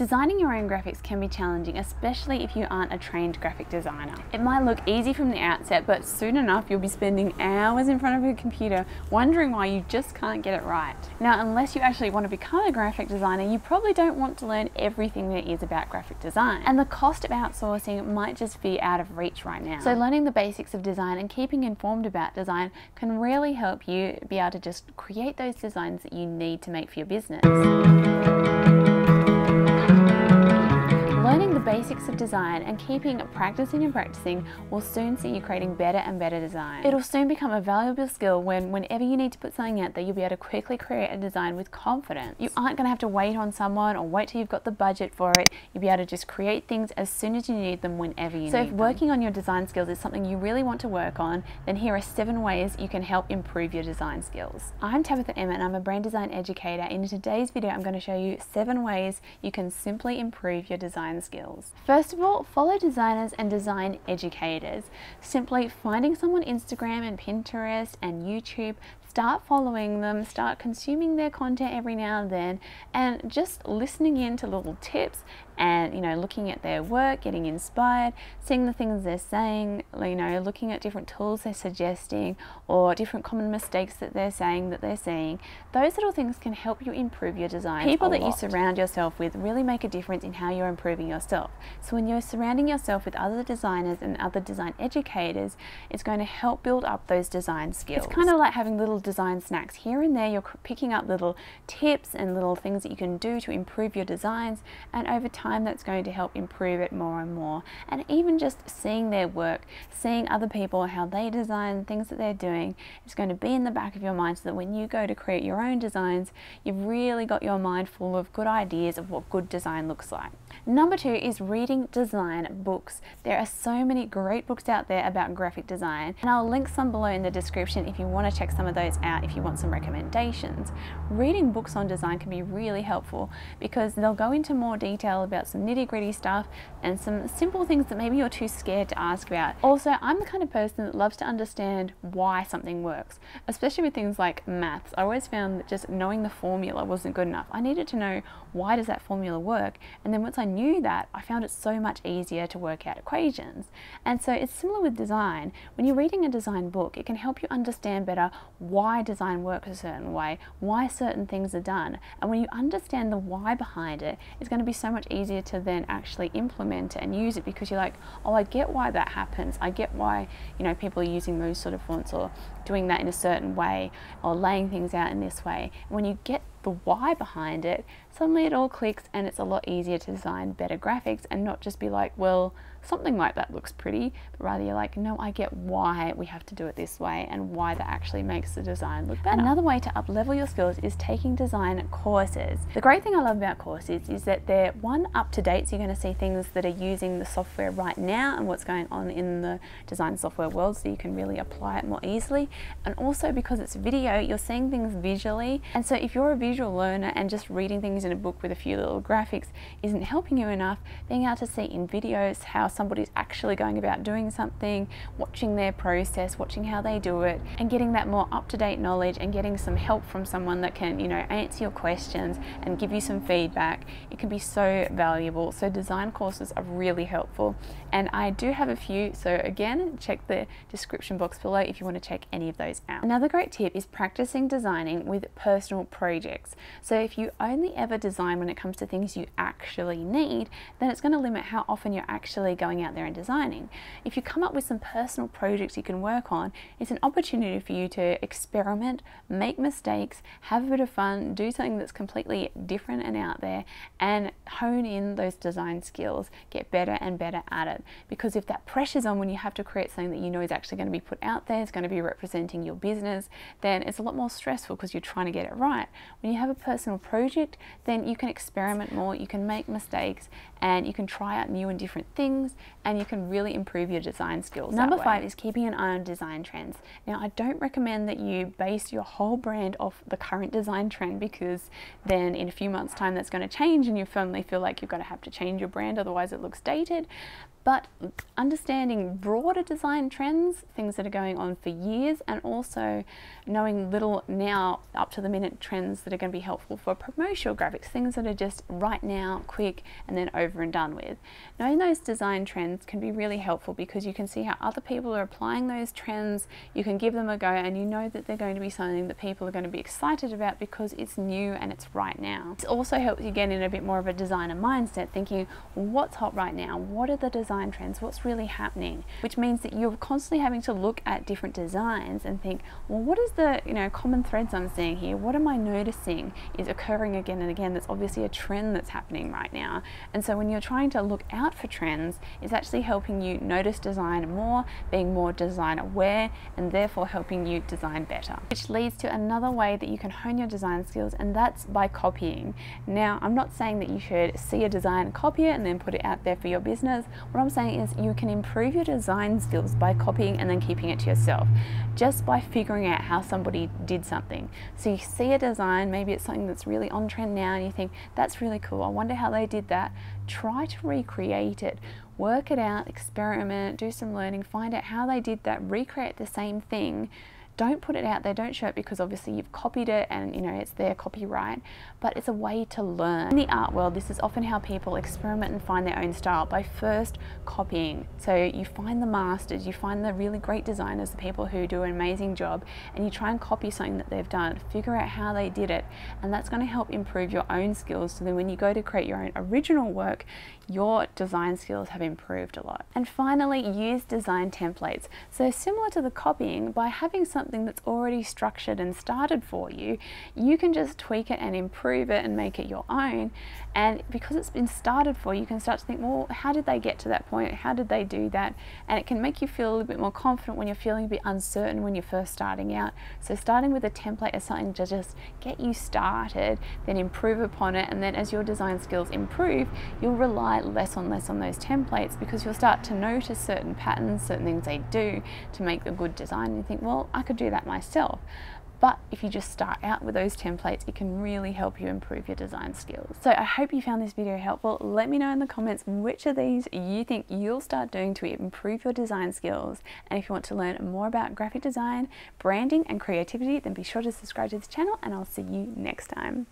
Designing your own graphics can be challenging, especially if you aren't a trained graphic designer. It might look easy from the outset, but soon enough you'll be spending hours in front of your computer wondering why you just can't get it right. Now, unless you actually want to become a graphic designer, you probably don't want to learn everything there is about graphic design. And the cost of outsourcing might just be out of reach right now. So learning the basics of design and keeping informed about design can really help you be able to just create those designs that you need to make for your business. Learning the basics of design and keeping practicing and practicing will soon see you creating better and better design. It'll soon become a valuable skill when whenever you need to put something out there, you'll be able to quickly create a design with confidence. You aren't going to have to wait on someone or wait till you've got the budget for it. You'll be able to just create things as soon as you need them whenever you so need them. So if working on your design skills is something you really want to work on, then here are seven ways you can help improve your design skills. I'm Tabitha Emma and I'm a brand design educator. In today's video, I'm going to show you seven ways you can simply improve your design skills. First of all, follow designers and design educators. Simply finding someone on Instagram and Pinterest and YouTube start following them, start consuming their content every now and then, and just listening in to little tips and you know looking at their work getting inspired seeing the things they're saying you know looking at different tools they're suggesting or different common mistakes that they're saying that they're seeing those little things can help you improve your design people that lot. you surround yourself with really make a difference in how you're improving yourself. So when you're surrounding yourself with other designers and other design educators it's going to help build up those design skills it's kind of like having little design snacks. Here and there you're picking up little tips and little things that you can do to improve your designs and over time time that's going to help improve it more and more. And even just seeing their work, seeing other people, how they design things that they're doing, is going to be in the back of your mind so that when you go to create your own designs, you've really got your mind full of good ideas of what good design looks like. Number two is reading design books. There are so many great books out there about graphic design, and I'll link some below in the description if you want to check some of those out if you want some recommendations. Reading books on design can be really helpful because they'll go into more detail about some nitty gritty stuff and some simple things that maybe you're too scared to ask about. Also, I'm the kind of person that loves to understand why something works, especially with things like maths. I always found that just knowing the formula wasn't good enough. I needed to know why does that formula work, and then once I knew that, I found it so much easier to work out equations. And so it's similar with design. When you're reading a design book, it can help you understand better why design works a certain way, why certain things are done. And when you understand the why behind it, it's going to be so much easier to then actually implement and use it because you're like, oh, I get why that happens. I get why, you know, people are using those sort of fonts or doing that in a certain way or laying things out in this way. When you get the why behind it, suddenly it all clicks and it's a lot easier to design better graphics and not just be like, well, something like that looks pretty, but rather you're like, no, I get why we have to do it this way and why that actually makes the design look better. Another way to up level your skills is taking design courses. The great thing I love about courses is that they're one up to date, so you're going to see things that are using the software right now and what's going on in the design software world so you can really apply it more easily. And also because it's video, you're seeing things visually. And so if you're a visual learner and just reading things in a book with a few little graphics isn't helping you enough, being able to see in videos how somebody's actually going about doing something, watching their process, watching how they do it, and getting that more up-to-date knowledge and getting some help from someone that can, you know, answer your questions and give you some feedback. It can be so valuable. So design courses are really helpful. And I do have a few, so again, check the description box below if you want to check any of those out. Another great tip is practicing designing with personal projects. So if you only ever design when it comes to things you actually need, then it's going to limit how often you're actually going out there and designing. If you come up with some personal projects you can work on, it's an opportunity for you to experiment, make mistakes, have a bit of fun, do something that's completely different and out there, and hone in those design skills, get better and better at it. Because if that pressure's on when you have to create something that you know is actually going to be put out there, it's going to be representing your business, then it's a lot more stressful because you're trying to get it right. When you have a personal project, then you can experiment more, you can make mistakes, and you can try out new and different things and you can really improve your design skills. Number five is keeping an eye on design trends. Now, I don't recommend that you base your whole brand off the current design trend because then in a few months' time that's going to change and you firmly feel like you're going to have to change your brand, otherwise it looks dated. But understanding broader design trends, things that are going on for years, and also knowing little now up to the minute trends that are going to be helpful for promotional graphics, things that are just right now, quick, and then over and done with. Knowing those design trends can be really helpful because you can see how other people are applying those trends, you can give them a go, and you know that they're going to be something that people are going to be excited about because it's new and it's right now. It also helps you get in a bit more of a designer mindset, thinking, what's hot right now? What are the design trends? What's really happening? Which means that you're constantly having to look at different designs and think, well, what is the you know common threads I'm seeing here? What am I noticing is occurring again and again? That's obviously a trend that's happening right now. And so when you're trying to look out for trends, it's actually helping you notice design more, being more design aware, and therefore helping you design better. Which leads to another way that you can hone your design skills, and that's by copying. Now, I'm not saying that you should see a design, copy it, and then put it out there for your business. What I'm saying is you can improve your design skills by copying and then keeping it to yourself just by figuring out how somebody did something. So you see a design, maybe it's something that's really on trend now, and you think, that's really cool, I wonder how they did that. Try to recreate it. Work it out, experiment, do some learning, find out how they did that, recreate the same thing don't put it out there, don't show it because obviously you've copied it and you know it's their copyright, but it's a way to learn. In the art world, this is often how people experiment and find their own style by first copying. So you find the masters, you find the really great designers, the people who do an amazing job, and you try and copy something that they've done, figure out how they did it, and that's going to help improve your own skills so then when you go to create your own original work, your design skills have improved a lot. And finally, use design templates. So similar to the copying, by having something that's already structured and started for you, you can just tweak it and improve it and make it your own. And because it's been started for you, you can start to think, well, how did they get to that point? How did they do that? And it can make you feel a little bit more confident when you're feeling a bit uncertain when you're first starting out. So starting with a template is something to just get you started, then improve upon it. And then as your design skills improve, you'll rely less and less on those templates because you'll start to notice certain patterns, certain things they do to make a good design. And you think, well, I could do that myself. But if you just start out with those templates, it can really help you improve your design skills. So I hope you found this video helpful. Let me know in the comments which of these you think you'll start doing to improve your design skills. And if you want to learn more about graphic design, branding, and creativity, then be sure to subscribe to this channel and I'll see you next time.